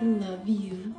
I love you.